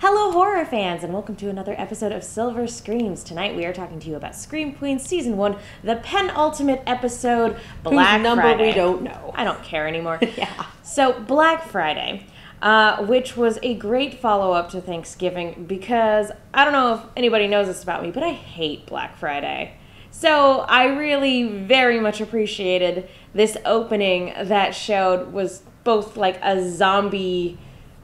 Hello, horror fans, and welcome to another episode of Silver Screams. Tonight we are talking to you about Scream Queens Season 1, the penultimate episode, Black Whose number Friday. we don't know. I don't care anymore. Yeah. So, Black Friday, uh, which was a great follow up to Thanksgiving because I don't know if anybody knows this about me, but I hate Black Friday. So, I really very much appreciated this opening that showed was both like a zombie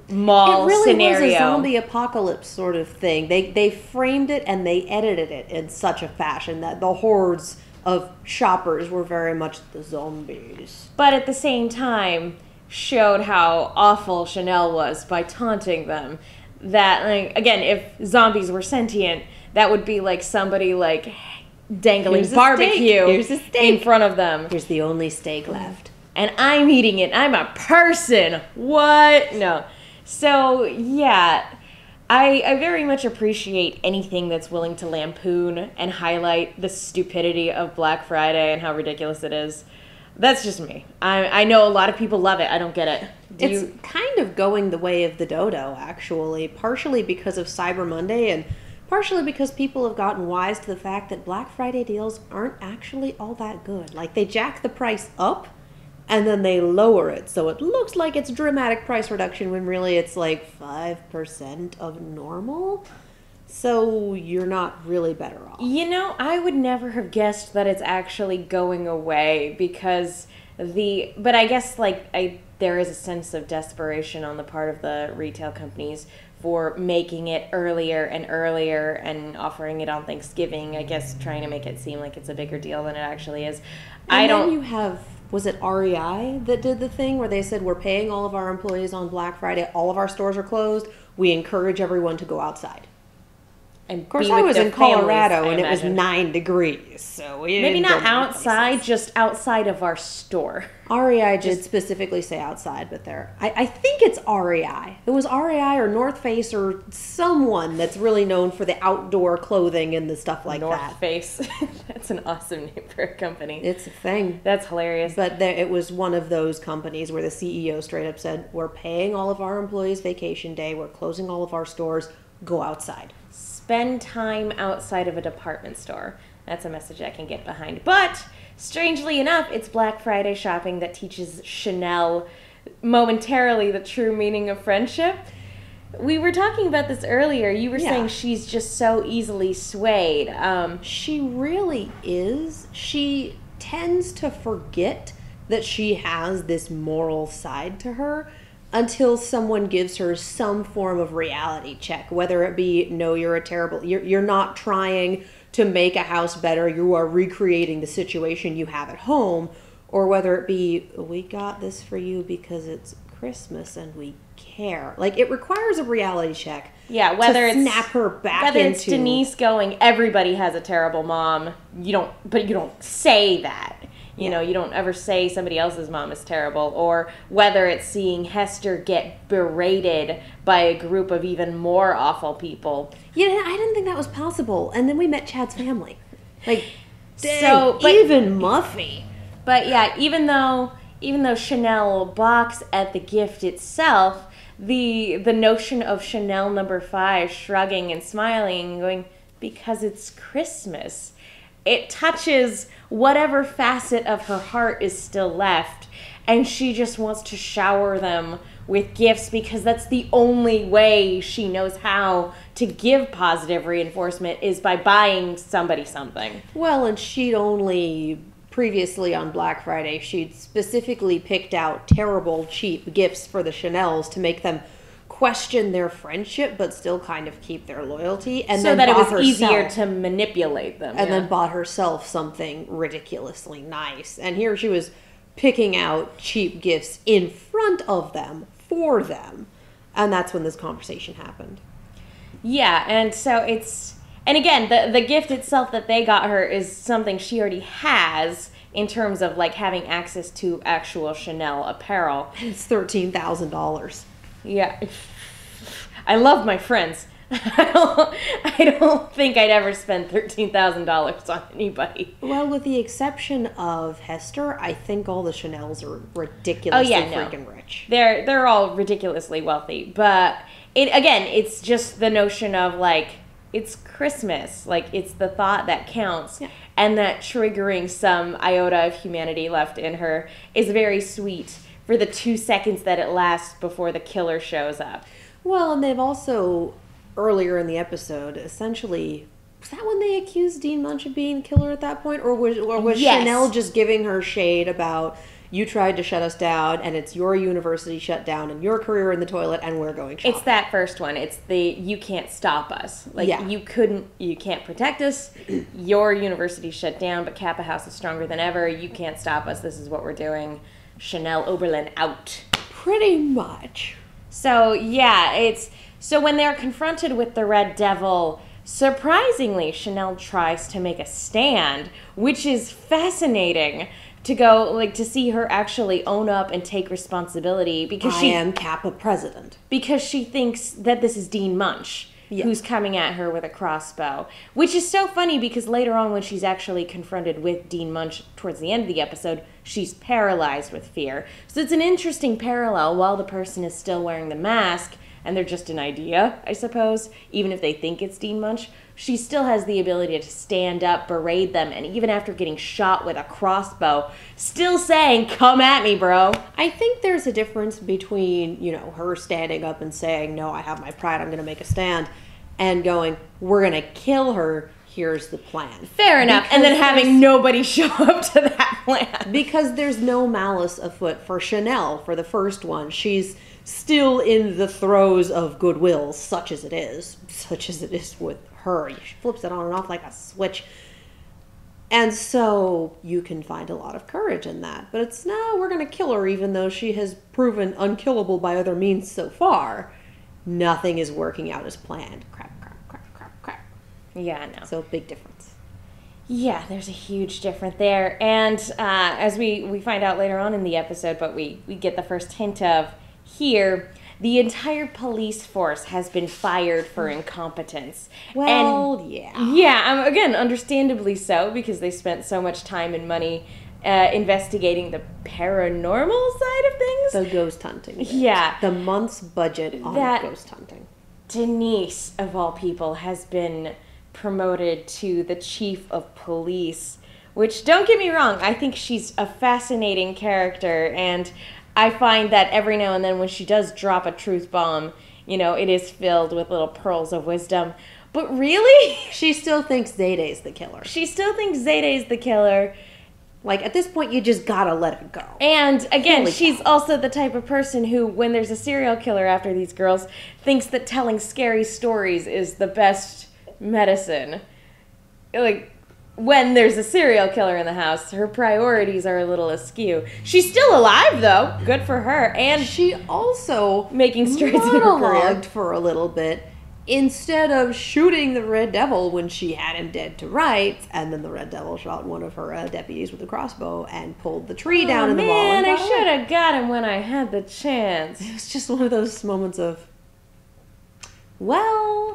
mall It really scenario. was a zombie apocalypse sort of thing. They they framed it and they edited it in such a fashion that the hordes of shoppers were very much the zombies. but at the same time showed how awful Chanel was by taunting them. That like again, if zombies were sentient, that would be like somebody like dangling Here's a barbecue steak. Here's a in front of them, Here's the only steak left. and I'm eating it. I'm a person. What? No. So yeah. I, I very much appreciate anything that's willing to lampoon and highlight the stupidity of Black Friday and how ridiculous it is. That's just me. I, I know a lot of people love it. I don't get it. Do It's you, kind of going the way of the dodo, actually, partially because of Cyber Monday and partially because people have gotten wise to the fact that Black Friday deals aren't actually all that good. Like, they jack the price up and then they lower it, so it looks like it's dramatic price reduction when really it's like 5% of normal. So you're not really better off. you know, I would never have guessed that it's actually going away because the. But I guess like I there is a sense of desperation on the part of the retail companies for making it earlier and earlier and offering it on Thanksgiving. I guess trying to make it seem like it's a bigger deal than it actually is. And I then don't. you have was it REI that did the thing where they said we're paying all of our employees on Black Friday, all of our stores are closed. We encourage everyone to go outside. And Of course, I was in Colorado families, and it was nine degrees, so we Maybe not outside, just outside of our store. REI did specifically say outside, but there, I, I think it's REI. It was REI or North Face or someone that's really known for the outdoor clothing and the stuff like North that. North Face. That's an awesome name for a company. It's a thing. That's hilarious. But there, it was one of those companies where the CEO straight up said, "We're paying all of our employees vacation day. We're closing all of our stores. Go outside." Spend time outside of a department store. That's a message I can get behind. But strangely enough, it's Black Friday shopping that teaches Chanel momentarily the true meaning of friendship. We were talking about this earlier. You were Yeah. saying she's just so easily swayed. Um, She really is. She tends to forget that she has this moral side to her until someone gives her some form of reality check, whether it be, no, you're a terrible, you're, you're not trying to make a house better, you are recreating the situation you have at home, or whether it be, we got this for you because it's Christmas and we care. Like, it requires a reality check. yeah, whether it's snap her back whether into it's Denise going, everybody has a terrible mom. You don't, but you don't say that. You know, you don't ever say somebody else's mom is terrible, or whether it's seeing Hester get berated by a group of even more awful people. Yeah, I didn't think that was possible. And then we met Chad's family. Like, dang, So, but- even Muffy. But yeah, even though even though Chanel balks at the gift itself, the the notion of Chanel number five shrugging and smiling and going because it's Christmas, it touches whatever facet of her heart is still left, and she just wants to shower them with gifts because that's the only way she knows how to give positive reinforcement is by buying somebody something. Well, and she'd only previously on Black Friday, she'd specifically picked out terrible, cheap gifts for the Chanels to make them question their friendship but still kind of keep their loyalty. And so then that it was bought easier to manipulate them. and yeah. then bought herself something ridiculously nice. And here she was picking out cheap gifts in front of them for them. And that's when this conversation happened. yeah, and so it's and again the the gift itself that they got her is something she already has in terms of like having access to actual Chanel apparel. It's thirteen thousand dollars. Yeah, I love my friends. I don't, I don't think I'd ever spend thirteen thousand dollars on anybody. Well, with the exception of Hester, I think all the Chanels are ridiculously Oh, yeah, no. freaking rich. They're they're all ridiculously wealthy, but it again, it's just the notion of like it's Christmas, like it's the thought that counts, Yeah. and that triggering some iota of humanity left in her is very sweet for the two seconds that it lasts before the killer shows up. Well, and they've also earlier in the episode essentially was that when they accused Dean Munsch of being the killer at that point, or was or was Yes. Chanel just giving her shade about you tried to shut us down and it's your university shut down and your career in the toilet and we're going shopping. It's that first one. It's the you can't stop us. Like Yeah. you couldn't, you can't protect us. Your university shut down, but Kappa House is stronger than ever. You can't stop us. This is what we're doing. Chanel Oberlin out. pretty much. So yeah, it's so when they're confronted with the Red Devil, surprisingly, Chanel tries to make a stand, which is fascinating to go like to see her actually own up and take responsibility because I she am Kappa president. because she thinks that this is Dean Munsch Yeah. who's coming at her with a crossbow. Which is so funny because later on, when she's actually confronted with Dean Munsch towards the end of the episode, she's paralyzed with fear. So it's an interesting parallel while the person is still wearing the mask and they're just an idea, I suppose, even if they think it's Dean Munsch. She still has the ability to stand up, berate them, and even after getting shot with a crossbow, still saying, Come at me, bro. I think there's a difference between, you know, her standing up and saying, No, I have my pride, I'm going to make a stand, and going, We're going to kill her, here's the plan. Fair enough. and then having nobody show up to that plan. Because there's no malice afoot for Chanel for the first one. She's still in the throes of goodwill, such as it is, such as it is with her. She flips it on and off like a switch. And so you can find a lot of courage in that. But it's no, we're going to kill her, even though she has proven unkillable by other means so far. Nothing is working out as planned. Crap, crap, crap, crap, crap. Yeah, no. So big difference. Yeah, there's a huge difference there. And uh, as we, we find out later on in the episode, but we, we get the first hint of here, the entire police force has been fired for incompetence. Well, and, yeah. Yeah, um, again, understandably so, because they spent so much time and money uh, investigating the paranormal side of things. The ghost hunting. bit. Yeah. The month's budget on That- ghost hunting. Denise, of all people, has been promoted to the chief of police. Which, don't get me wrong, I think she's a fascinating character, and I find that every now and then when she does drop a truth bomb, you know, it is filled with little pearls of wisdom. But really, She still thinks Zayday's the killer. she still thinks Zayday's the killer. Like at this point, you just gotta let it go. And again, Holy she's cow. also the type of person who, when there's a serial killer after these girls, thinks that telling scary stories is the best medicine. Like, when there's a serial killer in the house, her priorities are a little askew. She's still alive, though. Good for her. And She also making strides in her career. for a little bit instead of shooting the Red Devil when she had him dead to rights, and then the Red Devil shot one of her uh, deputies with a crossbow and pulled the tree down oh, in the wall. man, and I should have got him when I had the chance. It was just one of those moments of, well,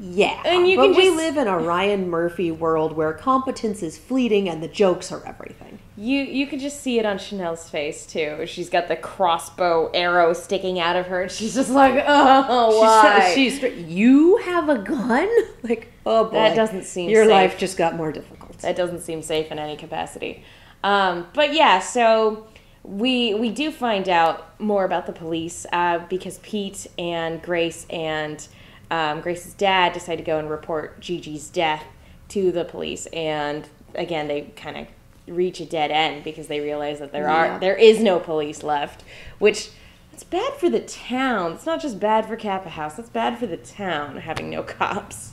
yeah. And you but can we just- live in a Ryan Murphy world where competence is fleeting and the jokes are everything. You you could just see it on Chanel's face too. She's got the crossbow arrow sticking out of her, and she's just like, oh, why? says she's. You have a gun? Like, oh boy, That doesn't seem Your safe. life just got more difficult. that doesn't seem safe in any capacity. Um, but yeah, so we we do find out more about the police uh, because Pete and Grace and um, Grace's dad decide to go and report Gigi's death to the police, and again they kind of reach a dead end because they realize that there Yeah. are there is no police left, which. It's bad for the town. It's not just bad for Kappa House. It's bad for the town having no cops.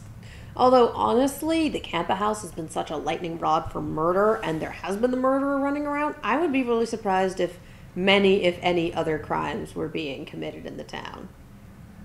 Although honestly, the Kappa House has been such a lightning rod for murder, and there has been the murderer running around. I would be really surprised if many, if any, other crimes were being committed in the town.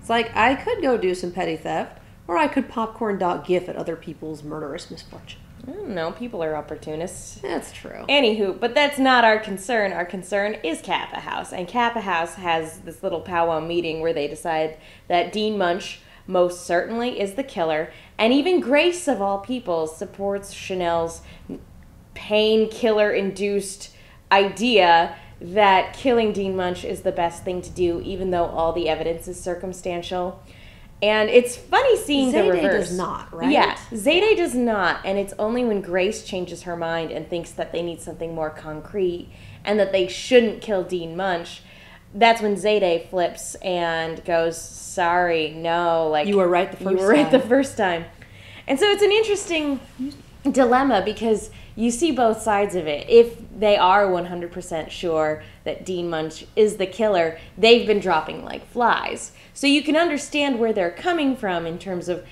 It's like I could go do some petty theft, or I could popcorn dot gif at other people's murderous misfortune. Mm, I don't know. People are opportunists. That's true. Anywho, but that's not our concern. Our concern is Kappa House. And Kappa House has this little powwow meeting where they decide that Dean Munsch most certainly is the killer. And even Grace, of all people, supports Chanel's painkiller induced idea that killing Dean Munsch is the best thing to do, even though all the evidence is circumstantial. And it's funny seeing the Zayday reverse. does not, right? Yeah, Zayday does not, and it's only when Grace changes her mind and thinks that they need something more concrete and that they shouldn't kill Dean Munsch. That's when Zayday flips and goes, "Sorry, no, like You were right the first. you were right the first time." And so it's an interesting dilemma because you see both sides of it. If they are 100% sure that Dean Munsch is the killer, they've been dropping like flies. So you can understand where they're coming from in terms of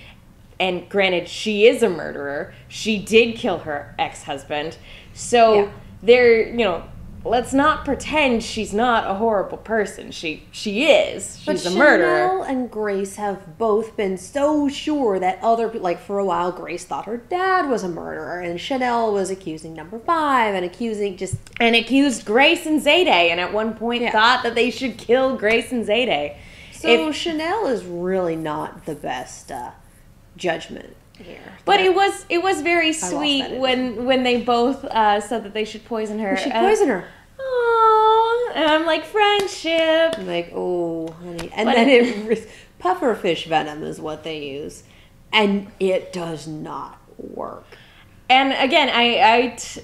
and granted she is a murderer. She did kill her ex-husband. So Yeah. they're, you know, let's not pretend she's not a horrible person. She she is. She's but a murderer. Chanel and Grace have both been so sure that other people, like for a while, Grace thought her dad was a murderer, and Chanel was accusing number five and accusing just and accused Grace and Zayday, and at one point Yeah. thought that they should kill Grace and Zayday. so. If- Chanel is really not the best uh, judgment here. but it was it was very sweet when when they both uh, said that they should poison her. she Uh, poisoned her. Aw, and I'm like friendship. I'm like, oh, honey. And But then it- it, pufferfish venom is what they use, and it does not work. And again, I, I t-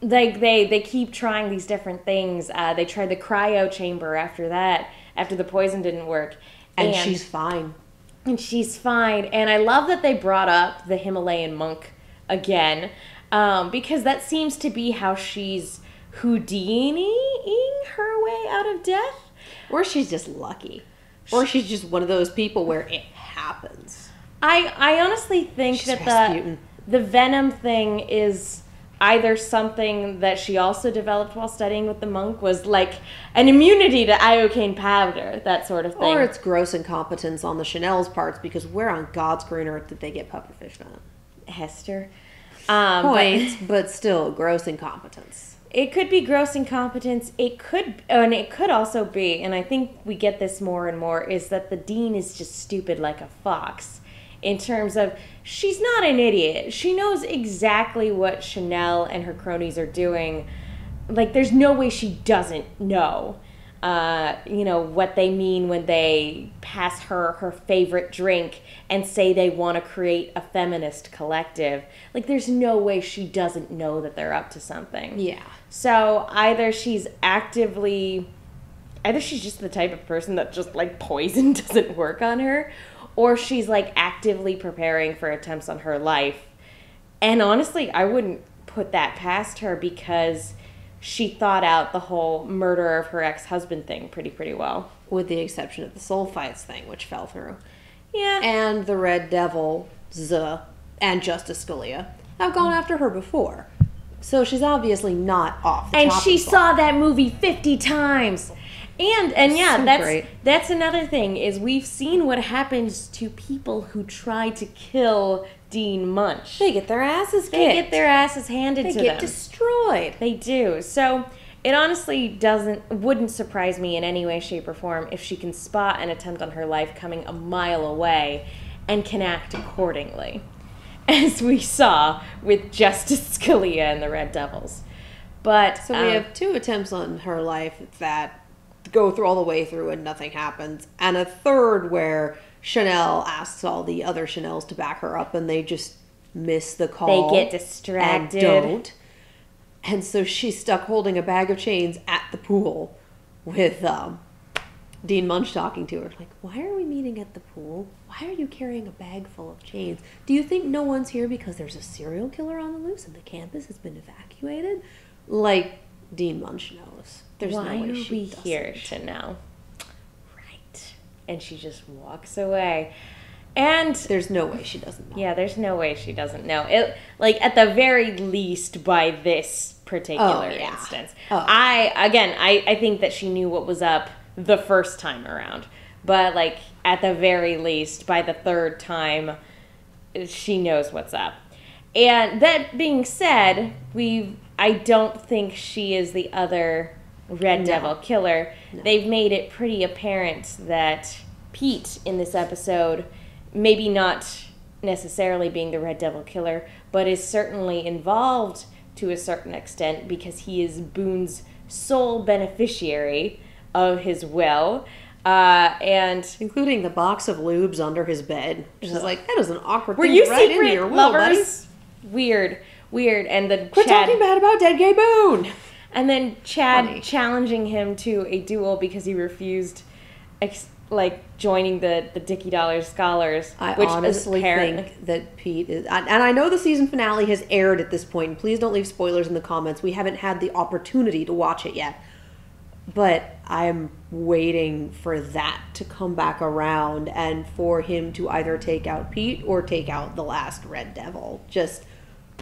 like they they keep trying these different things. Uh, they tried the cryo chamber after that, after the poison didn't work, And, she's fine. And she's fine. And I love that they brought up the Himalayan monk again, um, because that seems to be how she's Houdiniing her way out of death. Or she's just lucky. Or she's just one of those people where it happens. I I honestly think She's that Rasputin. the the venom thing is either something that she also developed while studying with the monk was like an immunity to iocane powder, that sort of thing. Or it's gross incompetence on the Chanel's parts because where on God's green earth did they get pufferfish venom? Hester. Um, but- Points, but still gross incompetence. It could be gross incompetence. It could, and it could also be, and I think we get this more and more, is that the dean is just stupid like a fox. In terms of, she's not an idiot. She knows exactly what Chanel and her cronies are doing. Like, there's no way she doesn't know. Uh, you know what they mean when they pass her her favorite drink and say they want to create a feminist collective. Like, there's no way she doesn't know that they're up to something. Yeah. So either she's actively, either she's just the type of person that just like poison doesn't work on her, or she's like actively preparing for attempts on her life. And honestly, I wouldn't put that past her because she thought out the whole murder of her ex husband thing pretty, pretty well. With the exception of the soul fights thing, which fell through. Yeah. And the Red Devil, Z, and Justice Scalia have gone mm-hmm. after her before. So she's obviously not off the and she block. saw that movie 50 times and and yeah So that's great. that's another thing is we've seen what happens to people who try to kill dean munsch They get their asses kicked. they get their asses handed they to get destroyed. they do so it honestly doesn't wouldn't surprise me in any way shape or form if she can spot an attempt on her life coming a mile away and can act accordingly as we saw with justice scalia and the red devils but So we um, have two attempts on her life that go through all the way through and nothing happens, and a third where Chanel asks all the other Chanels to back her up, and they just miss the call. They get distracted. and don't. And so she's stuck holding a bag of chains at the pool with um, Dean Munsch talking to her. Like, why are we meeting at the pool? Why are you carrying a bag full of chains? Do you think no one's here because there's a serial killer on the loose and the campus has been evacuated? Like, Dean Munsch knows. There's Why no way are we here to know? Right. And she just walks away. And There's no way she doesn't know. yeah, there's no way she doesn't know. It like at the very least by this particular Oh, yeah. instance. Oh. I again, I I think that she knew what was up the first time around. But like at the very least by the third time she knows what's up. And that being said, we I don't think she is the other Red No. Devil killer. They've made it pretty apparent that Pete in this episode, maybe not necessarily being the Red Devil killer, but is certainly involved to a certain extent because he is Boone's sole beneficiary of his will. Uh, and Including the box of lubes under his bed. Which is like, that is an awkward were thing you to write into secret your will, buddy. Weird, weird. And then Quit Chad, talking bad about Dead Gay Boone. And then Chad Funny. challenging him to a duel because he refused, ex- like joining the the Dickie Dollar Scholars. I which is honestly apparent- think that Pete is, and and I know the season finale has aired at this point. Please don't leave spoilers in the comments. We haven't had the opportunity to watch it yet, but I'm waiting for that to come back around and for him to either take out Pete or take out the last Red Devil. Just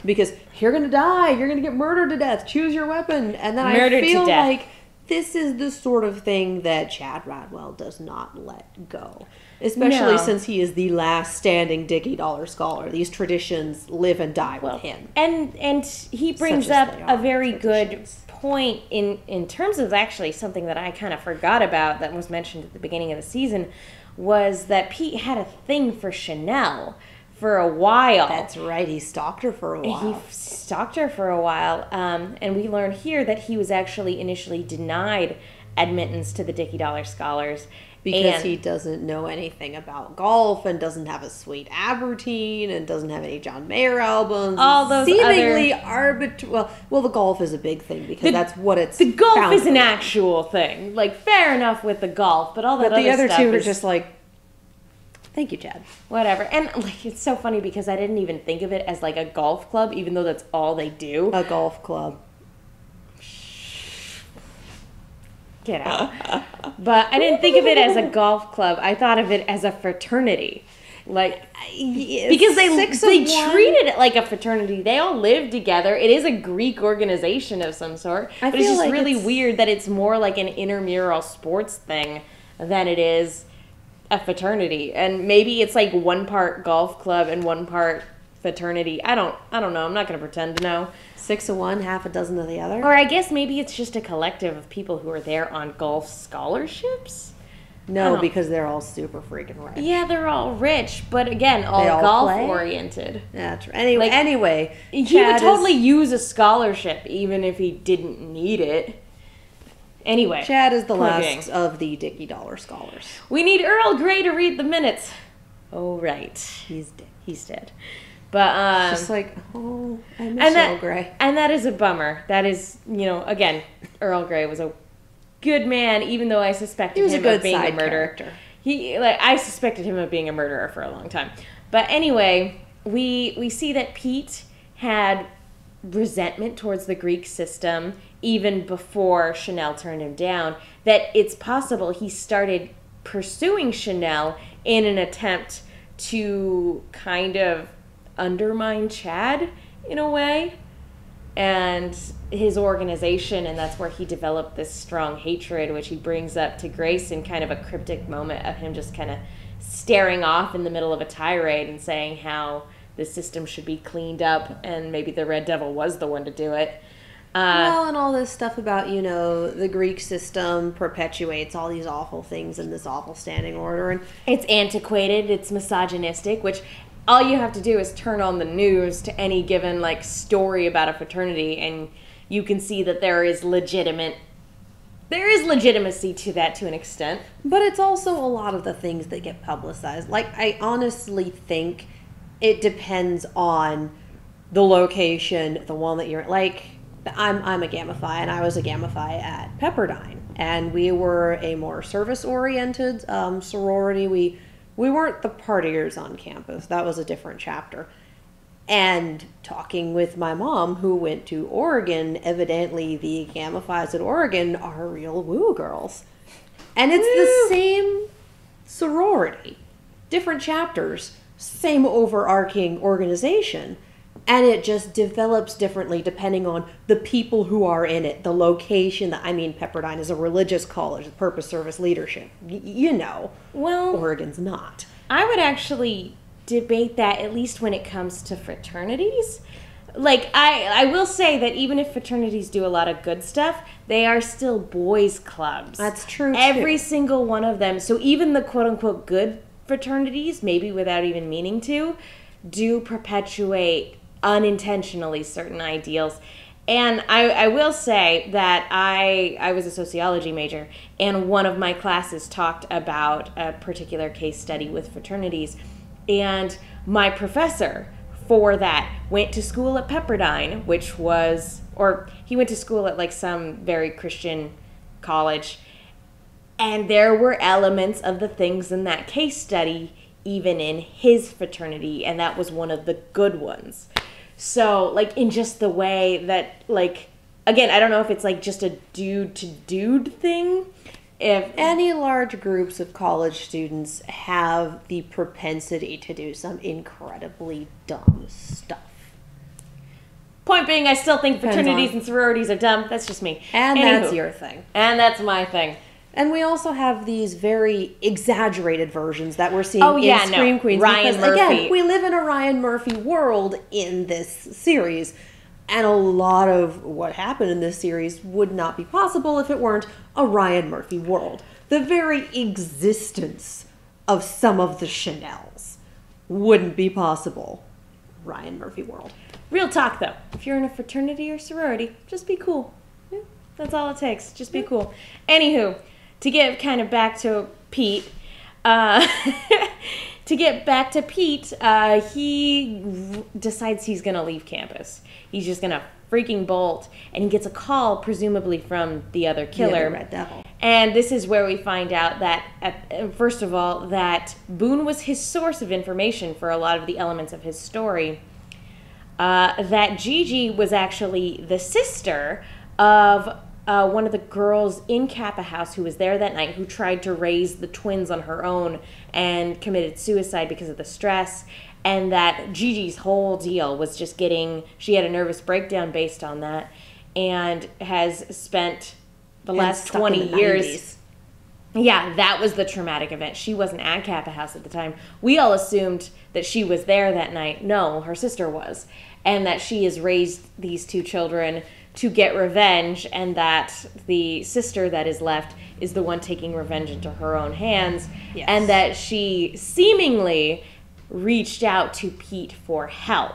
because you're gonna die, you're gonna get murdered to death. Choose your weapon, and then Murdered I feel like this is the sort of thing that Chad Radwell does not let go. Especially No. since he is the last standing Dickie Dollar scholar. These traditions live and die Well, with him. And and he brings up a very good point in in terms of actually something that I kind of forgot about that was mentioned at the beginning of the season was that Pete had a thing for Chanel for a while. That's right. He stalked her for a while. he stalked her for a while, um, and we learn here that he was actually initially denied admittance to the Dickie Dollar Scholars because and- he doesn't know anything about golf and doesn't have a sweet ab routine and doesn't have any John Mayer albums. All those seemingly arbitrary. Well, well, the golf is a big thing because The- that's what it's. the golf is an actual thing. Like fair enough with the golf, but all that But the other other stuff two are just like, thank you, Chad. whatever. And like it's so funny because I didn't even think of it as like a golf club, even though that's all they do. A golf club. Get out. but I didn't think of it as a golf club. I thought of it as a fraternity. Like because they Six they treated it like a fraternity. They all live together. It is a Greek organization of some sort. I but it's just like really it's- weird that it's more like an intramural sports thing than it is a fraternity. And maybe it's like one part golf club and one part fraternity. I don't I don't know. I'm not going to pretend to know. Six of one, half a dozen of the other. Or I guess maybe it's just a collective of people who are there on golf scholarships. No, because they're all super freaking rich. Yeah, they're all rich, but again, all, all golf play? oriented. That's right. Anyway, Like, anyway, He Chad would is- totally use a scholarship even if he didn't need it. Anyway, Chad is the last of the Dickie Dollar scholars. We need Earl Grey to read the minutes. Oh right, He's dead. he's dead. But um, Just like, oh, I miss and Earl Grey. and that is a bummer. That is, you know, again, Earl Grey was a good man, even though I suspected He was a him good of being side a murderer. character. He like I suspected him of being a murderer for a long time. But anyway, we we see that Pete had resentment towards the Greek system even before Chanel turned him down. That it's possible he started pursuing Chanel in an attempt to kind of undermine Chad in a way and his organization and that's where he developed this strong hatred which he brings up to grace in kind of a cryptic moment of him just kind of staring off in the middle of a tirade and saying how the system should be cleaned up and maybe the red devil was the one to do it uh, well, and all this stuff about, you know, the Greek system perpetuates all these awful things in this awful standing order. And it's antiquated it's misogynistic which all you have to do is turn on the news to any given like story about a fraternity and you can see that there is legitimate there is legitimacy to that to an extent But it's also a lot of the things that get publicized. Like, I honestly think it depends on the location, the one that you're like. I'm I'm a Phi, and I was a Phi at Pepperdine, and we were a more service oriented um, sorority. We we weren't the partiers on campus. That was a different chapter. And talking with my mom, who went to Oregon, evidently the Phi's at Oregon are real woo girls. And it's the same sorority, different chapters, same overarching organization. And it just develops differently depending on the people who are in it, the location. That I mean, Pepperdine is a religious college, with purpose service leadership. Y- you know, well Oregon's not. I would actually debate that at least when it comes to fraternities. Like I I will say that even if fraternities do a lot of good stuff, they are still boys clubs. That's true, Every too. single one of them. So even the quote unquote good fraternities, maybe without even meaning to, do perpetuate unintentionally certain ideals. And I, I will say that I I was a sociology major, and one of my classes talked about a particular case study with fraternities, and my professor for that went to school at Pepperdine, which was or he went to school at like some very Christian college, and there were elements of the things in that case study even in his fraternity, and that was one of the good ones. So, like, in just the way that, like, again, I don't know if it's like just a dude to dude thing. If Any large groups of college students have the propensity to do some incredibly dumb stuff. point being, I still think Depends fraternities on- and sororities are dumb. That's just me. And Anywho. that's your thing. and that's my thing. And we also have these very exaggerated versions that we're seeing Oh, yeah, in no. Scream Queens. Ryan because, Again, we live in a Ryan Murphy world in this series. And a lot of what happened in this series would not be possible if it weren't a Ryan Murphy world. The very existence of some of the Chanels wouldn't be possible. Ryan Murphy world. Real talk though, if you're in a fraternity or sorority, just be cool. Yeah, That's all it takes. Just be cool. Anywho, to get kind of back to Pete, uh, to get back to Pete, uh, he r- decides he's gonna leave campus. He's just gonna freaking bolt, and he gets a call, presumably from the other killer, The Red Devil. and this is where we find out that, at, uh, first of all, that Boone was his source of information for a lot of the elements of his story. Uh, that Gigi was actually the sister of uh, one of the girls in Kappa House who was there that night who tried to raise the twins on her own and committed suicide because of the stress. And that Gigi's whole deal was just getting, she had a nervous breakdown based on that and has spent the last 20 the years 90s. yeah, that was the traumatic event. She wasn't at Kappa House at the time. We all assumed that she was there that night. No, her sister was. And that she has raised these two children to get revenge, and that the sister that is left is the one taking revenge into her own hands. Yes. And that she seemingly reached out to Pete for help.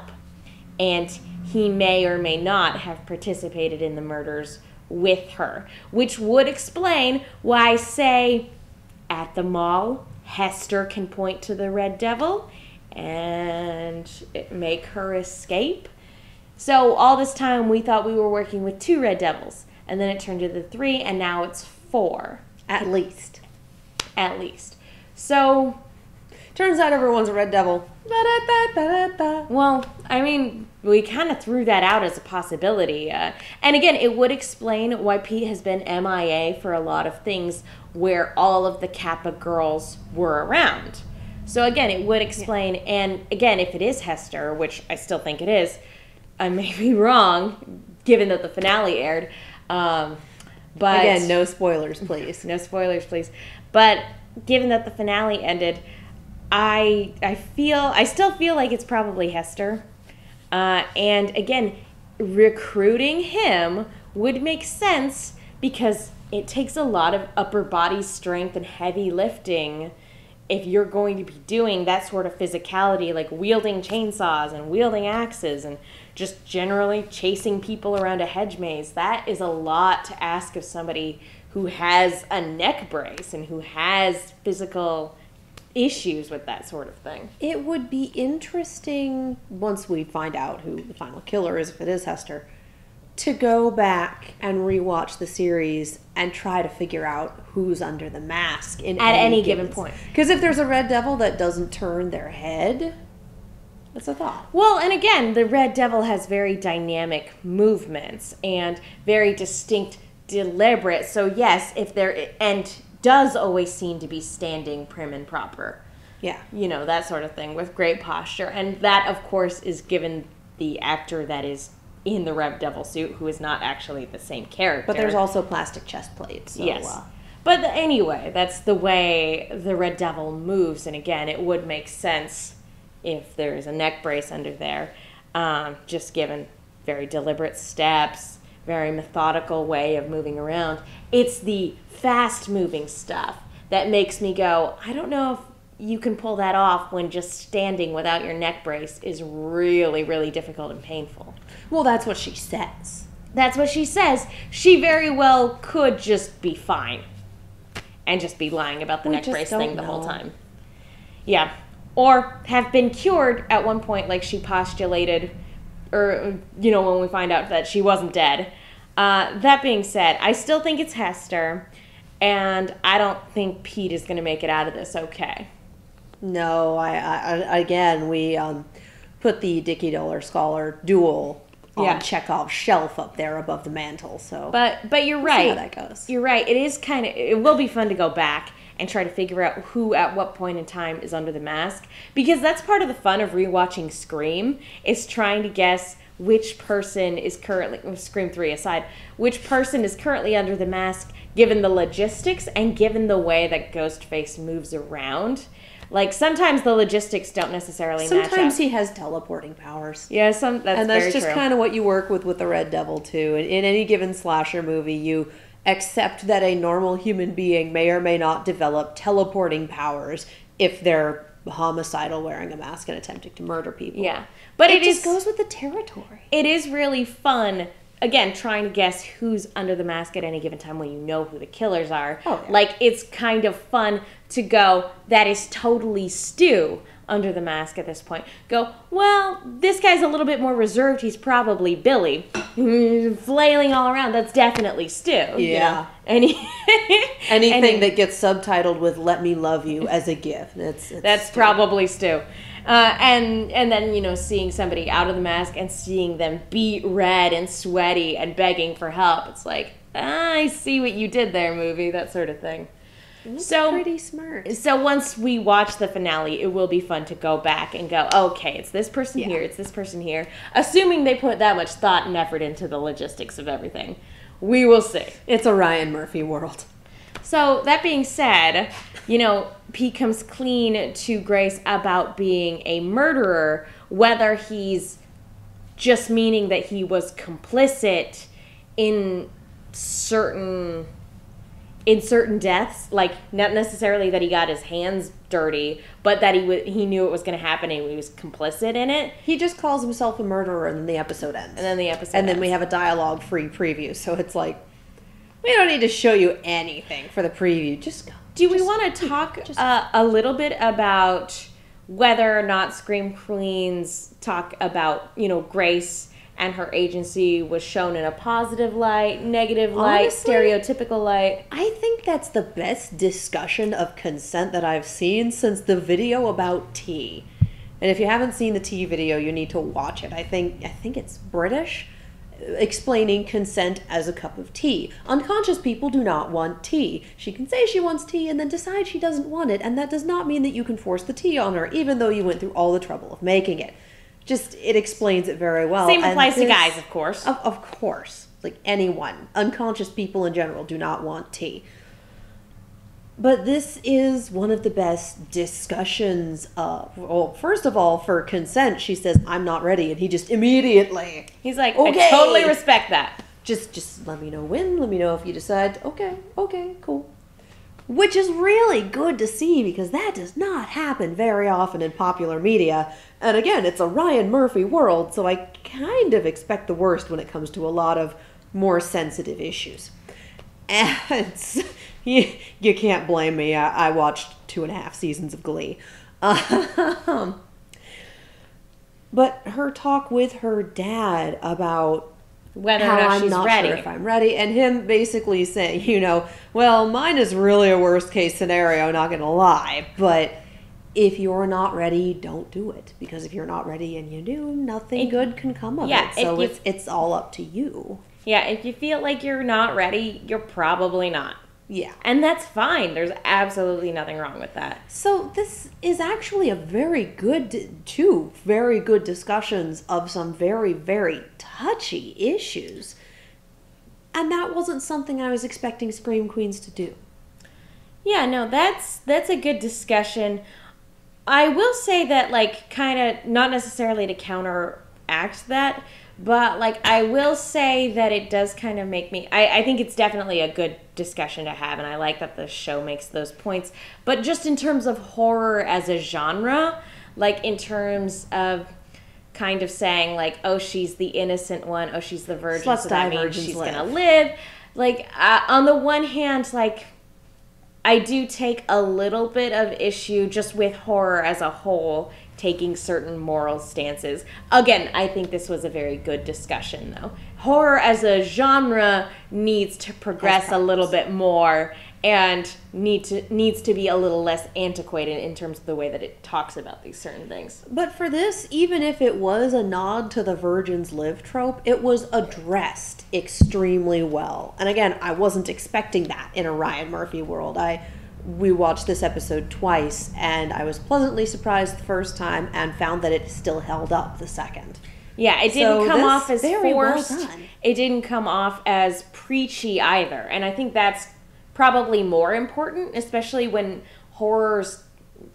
And he may or may not have participated in the murders with her, which would explain why, say, at the mall, Hester can point to the Red Devil and make her escape. So all this time we thought we were working with two Red Devils, and then it turned into three, and now it's four At least. at least. So Turns out everyone's a Red Devil. Well, I mean, we kind of threw that out as a possibility. Uh, and again, it would explain why Pete has been MIA for a lot of things where all of the Kappa girls were around. So again, it would explain. And again, if it is Hester, which I still think it is, I may be wrong, given that the finale aired. Um, but Again, no spoilers, please. no spoilers, please. But given that the finale ended, I I feel I still feel like it's probably Hester. Uh, and again, recruiting him would make sense because it takes a lot of upper body strength and heavy lifting if you're going to be doing that sort of physicality like wielding chainsaws and wielding axes and just generally chasing people around a hedge maze that is a lot to ask of somebody who has a neck brace and who has physical issues with that sort of thing It would be interesting once we find out who the final killer is, if it is Hester, to go back and rewatch the series and try to figure out who's under the mask in At any given point. Because if there's a red devil that doesn't turn their head, that's a thought. Well, and again, the Red Devil has very dynamic movements and very distinct, deliberate. So yes, if there and does always seem to be standing prim and proper. Yeah. You know, that sort of thing with great posture. And that of course is given the actor that is in the Red Devil suit who is not actually the same character. But there's also plastic chest plates. So, yes. uh, But the- anyway, that's the way the Red Devil moves, and again, it would make sense if there's a neck brace under there, um, just given very deliberate steps, very methodical way of moving around. It's the fast moving stuff that makes me go, I don't know if you can pull that off when just standing without your neck brace is really, really difficult and painful. well, that's what she says. That's what she says. She very well could just be fine and just be lying about the We neck brace thing the whole time. Yeah. Or have been cured at one point, like she postulated, or, you know, when we find out that she wasn't dead. Uh, that being said, I still think it's Hester, and I don't think Pete is going to make it out of this okay. No, I, I, again we um, put the Dickie Dollar Scholar duel on Yeah. Chekhov's shelf up there above the mantle. So But but you're right. how that goes. You're right. It is kind of. It will be fun to go back and try to figure out who at what point in time is under the mask because that's part of the fun of rewatching Scream is trying to guess which person is currently Scream 3 aside, which person is currently under the mask given the logistics and given the way that Ghostface moves around. Like sometimes the logistics don't necessarily match sometimes he has teleporting powers. yeah, some that's and that's just kind of what you work with with the Red Devil too. In, in any given slasher movie, you accept that a normal human being may or may not develop teleporting powers if they're homicidal, wearing a mask, and attempting to murder people. yeah, but it, it just is goes with the territory. it is really fun again trying to guess who's under the mask at any given time when you know who the killers are Oh, yeah. like it's kind of fun to go that is totally stu under the mask at this point go well this guy's a little bit more reserved he's probably billy flailing all around that's definitely stu you Yeah. know? Any, Anything any- that gets subtitled with "Let me love you" as a gift. It's, it's That's probably Stu. Uh, and and then you know seeing somebody out of the mask and seeing them beat red and sweaty and begging for help. It's like "Ah, I see what you did there, movie. That sort of thing. So pretty smart. so once we watch the finale, it will be fun to go back and go, okay, it's this person Yeah. here, it's this person here. Assuming they put that much thought and effort into the logistics of everything, we will see. It's a Ryan Murphy world. So that being said, you know, Pete comes clean to Grace about being a murderer, whether he's just meaning that he was complicit in certain in certain deaths, like not necessarily that he got his hands dirty, but that he w- he knew it was going to happen and he was complicit in it. He just calls himself a murderer, and then the episode ends. And then the episode and then we have a dialogue-free preview. So it's like we don't need to show you anything for the preview. Just go. Do we want to talk just- uh, a little bit about whether or not Scream Queens talk about, you know, Grace and her agency was shown in a positive light, negative light, Honestly- stereotypical light? I think that's the best discussion of consent that I've seen since the video about tea. And if you haven't seen the tea video, you need to watch it. I think I think it's British uh, explaining consent as a cup of tea. Unconscious people do not want tea. She can say she wants tea and then decide she doesn't want it, and that does not mean that you can force the tea on her even though you went through all the trouble of making it. Just it explains it very well. Same applies to guys, of course. of, of course. Like anyone. Unconscious people in general do not want tea. But this is one of the best discussions of, well, first of all, for consent, she says, I'm not ready. And he just immediately, He's like, Okay. I totally respect that. just, just let me know when, let me know if you decide, okay, okay, cool. Which is really good to see because that does not happen very often in popular media. And again, it's a Ryan Murphy world, so I kind of expect the worst when it comes to a lot of more sensitive issues. And you, you can't blame me. I, I watched two and a half seasons of Glee. Um, but her talk with her dad about Whether or not I'm she's not ready. sure if I'm ready, and him basically saying, you know, well, mine is really a worst case scenario, not gonna lie, but if you're not ready, don't do it because if you're not ready and you do, nothing good can come of yeah, it. So you- it's it's all up to you. yeah, if you feel like you're not ready, you're probably not. Yeah. And that's fine. There's absolutely nothing wrong with that. So this is actually a very good, two very good discussions of some very very touchy issues, and that wasn't something I was expecting Scream Queens to do. Yeah, no, that's that's a good discussion. I will say that like kind of not necessarily to counteract that, but like I will say that it does kind of make me I, I think it's definitely a good discussion to have and I like that the show makes those points. But just in terms of horror as a genre, like in terms of kind of saying like, "Oh, she's the innocent one. Oh, she's the virgin, Sluts so that means she's live." gonna live." Like uh, on the one hand, like I do take a little bit of issue just with horror as a whole taking certain moral stances. Again, I think this was a very good discussion though. Horror as a genre needs to progress a little bit more and need to needs to be a little less antiquated in terms of the way that it talks about these certain things. But for this, even if it was a nod to the virgins live trope, it was addressed extremely well. And again, I wasn't expecting that in a Ryan Murphy world. I we watched this episode twice and I was pleasantly surprised the first time and found that it still held up the second. Yeah, it didn't So come off as well forced. done. it didn't come off as preachy either. And I think that's probably more important, especially when horror's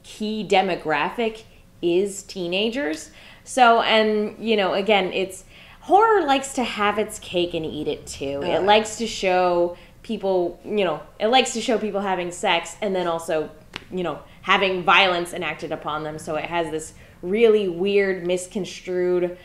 key demographic is teenagers. So, and you know, again, it's horror likes to have its cake and eat it too. Oh, yeah. It likes to show people, you know, it likes to show people having sex and then also, you know, having violence enacted upon them. So it has this really weird, misconstrued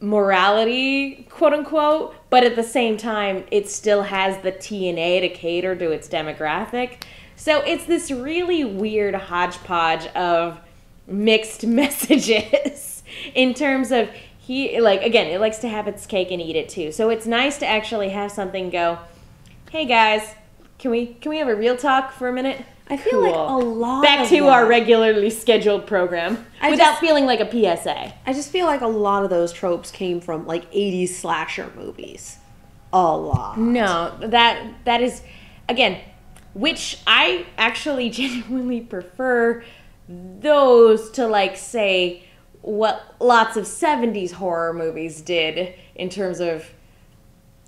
morality, quote unquote, but at the same time, it still has the TNA to cater to its demographic. So it's this really weird hodgepodge of mixed messages in terms of he like again it likes to have its cake and eat it too so it's nice to actually have something go hey guys. Can we can we have a real talk for a minute? I feel like a lot back to our regularly scheduled program I without just- feeling like a psa I just feel like a lot of those tropes came from like 80s slasher movies. A lot. No, that that is again, which I actually genuinely prefer those to like say what lots of 70s horror movies did in terms of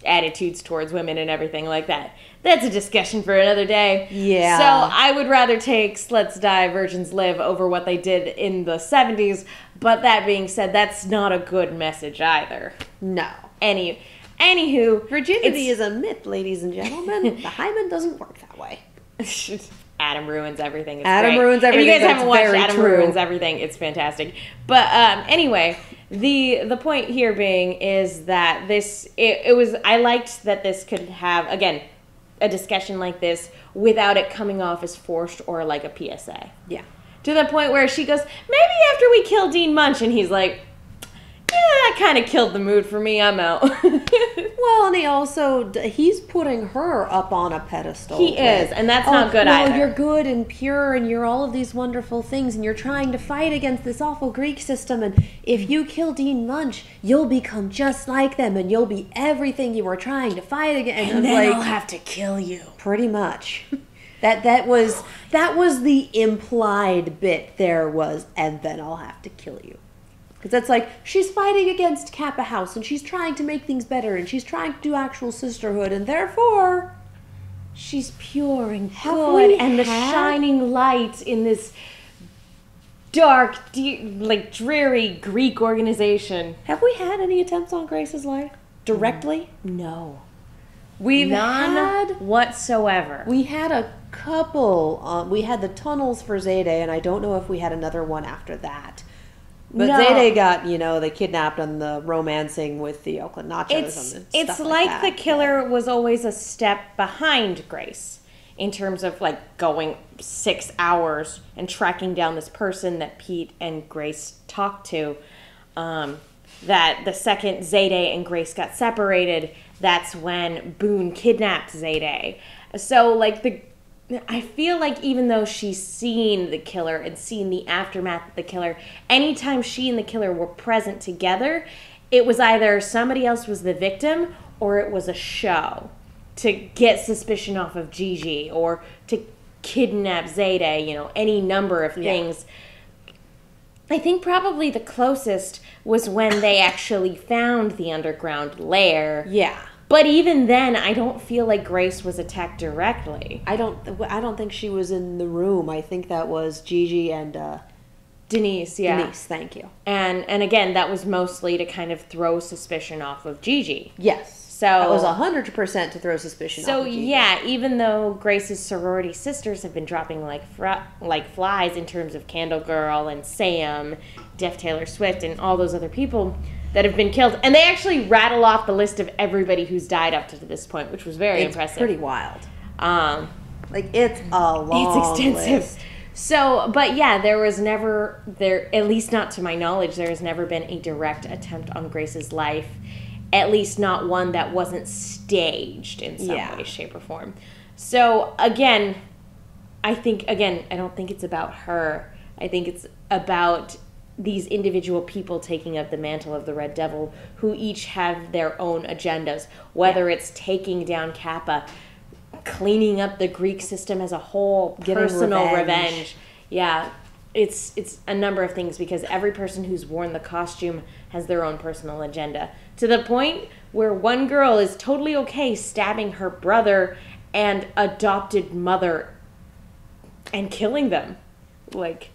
attitudes towards women and everything like that. That's a discussion for another day. Yeah. So I would rather take Let's Die Virgins Live over what they did in the 70s, but that being said, that's not a good message either. No. Any anywho, Virginity is a myth, ladies and gentlemen. the hymen doesn't work that way. Adam ruins everything. It's Adam great. ruins If you guys haven't watched Adam true. ruins everything, it's fantastic. But um, anyway, the the point here being is that this it, it was I liked that this could have again a discussion like this without it coming off as forced or like a PSA. Yeah. To the point where she goes, maybe after we kill Dean Munsch, and he's like, yeah, that kind of killed the mood for me. I'm out. Well, and he also he's putting her up on a pedestal. He is, and that's "Oh, not good well, either." You're good and pure, and you're all of these wonderful things, and you're trying to fight against this awful Greek system. And if you kill Dean Munsch, you'll become just like them, and you'll be everything you were trying to fight against. And, I'm like, have to kill you. pretty much. That that was that was the implied bit there was, and then I'll have to kill you. Because that's like she's fighting against Kappa House, and she's trying to make things better, and she's trying to do actual sisterhood, and therefore, She's pure and good, and the shining light in this dark, de- like dreary Greek organization. have we had any attempts on Grace's life directly? No, We've none had whatsoever. we had a couple. Um, we had the tunnels for Zayday, and I don't know if we had another one after that. But No. Zayday got, you know, they kidnapped on the romancing with the Oakland Nachos. it's it's like, that. the killer was always a step behind Grace in terms of like going six hours and tracking down this person that Pete and Grace talked to. Um, that the second Zayday and Grace got separated, that's when Boone kidnapped Zayday. So like the I feel like even though she's seen the killer and seen the aftermath of the killer, anytime she and the killer were present together, it was either somebody else was the victim or it was a show to get suspicion off of Gigi or to kidnap Zayday, you know, any number of things. I think probably the closest was when they actually found the underground lair. Yeah. But even then, I don't feel like Grace was attacked directly. I don't. I don't think she was in the room. I think that was Gigi and uh, Denise, yeah. Denise. Thank you. And and again, that was mostly to kind of throw suspicion off of Gigi. Yes. So That was hundred percent to throw suspicion. so off of Gigi. yeah, even though Grace's sorority sisters have been dropping like fr- like flies in terms of Candle Girl and Sam, Deaf Taylor Swift, and all those other people that have been killed, and they actually rattle off the list of everybody who's died up to this point, which was very impressive. it's impressive. pretty wild. um, Like it's a long it's extensive. list. So, but yeah, there was never there at least not to my knowledge there has never been a direct attempt on Grace's life, at least not one that wasn't staged in some Yeah. way shape or form. So, again, I think again, I don't think it's about her. I think it's about these individual people taking up the mantle of the Red Devil who each have their own agendas, whether it's taking down Kappa, cleaning up the Greek system as a whole, Getting personal revenge. revenge. Yeah. It's it's a number of things because every person who's worn the costume has their own personal agenda. To the point where one girl is totally okay stabbing her brother and adopted mother and killing them. Like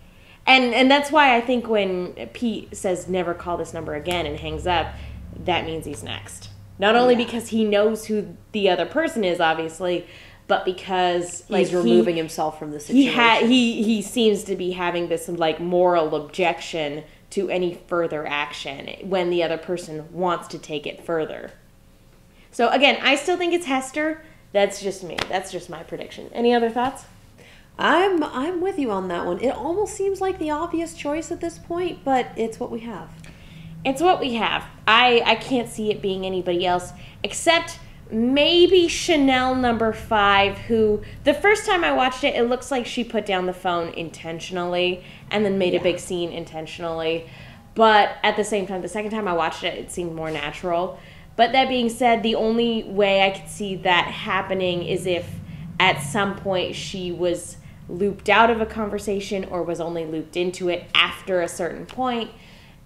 and and that's why I think when Pete says never call this number again and hangs up, that means he's next. Not only Yeah. because he knows who the other person is obviously, but because like He's he- removing himself from the he situation. ha- he he seems to be having this like moral objection to any further action when the other person wants to take it further. So again, I still think it's Hester. That's just me. That's just my prediction. Any other thoughts? I'm I'm with you on that one. It almost seems like the obvious choice at this point, but it's what we have. It's what we have. I I can't see it being anybody else except maybe Chanel number 5 who the first time I watched it it looks like she put down the phone intentionally and then made a big scene intentionally. But at the same time the second time I watched it it seemed more natural. But that being said, the only way I could see that happening is if at some point she was looped out of a conversation or was only looped into it after a certain point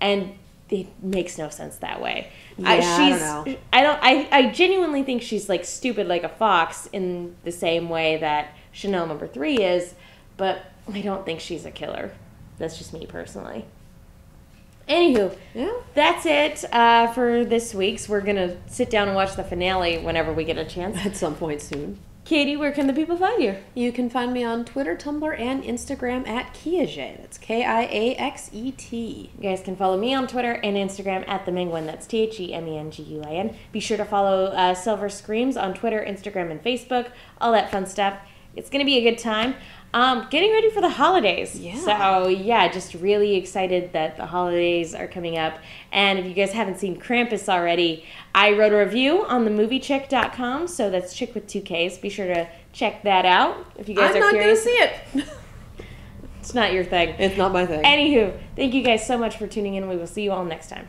and it makes no sense that way. I, Yeah, I don't know. I don't. I, I genuinely think she's like stupid like a fox in the same way that Chanel number three is, but I don't think she's a killer. That's just me personally. Anywho, Yeah. that's it uh, for this week's. We're gonna sit down and watch the finale whenever we get a chance. At some point soon. Katie, where can the people find you? You can find me on Twitter, Tumblr, and Instagram at Kiaxet. That's K I A X E T. You guys can follow me on Twitter and Instagram at the Menguin. That's T H E M E N G U I N. Be sure to follow uh, Silver Screams on Twitter, Instagram, and Facebook. All that fun stuff. It's gonna be a good time. Um, getting ready for the holidays. Yeah. So yeah, just really excited that the holidays are coming up. And if you guys haven't seen Krampus already, I wrote a review on the moviechick.com. So that's chick with two K's. Be sure to check that out if you guys I'm are not curious. gonna see it. It's not your thing. it's not my thing. Anywho, thank you guys so much for tuning in. We will see you all next time.